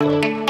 you.